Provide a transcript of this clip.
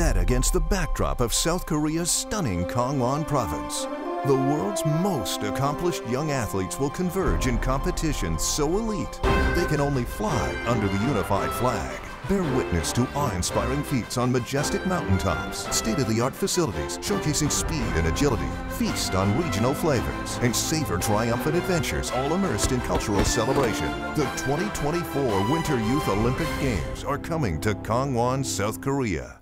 set against the backdrop of South Korea's stunning Gangwon province. The world's most accomplished young athletes will converge in competitions so elite they can only fly under the unified flag. Bear witness to awe-inspiring feats on majestic mountaintops, state-of-the-art facilities showcasing speed and agility, feast on regional flavors, and savor triumphant adventures all immersed in cultural celebration. The 2024 Winter Youth Olympic Games are coming to Gangwon, South Korea.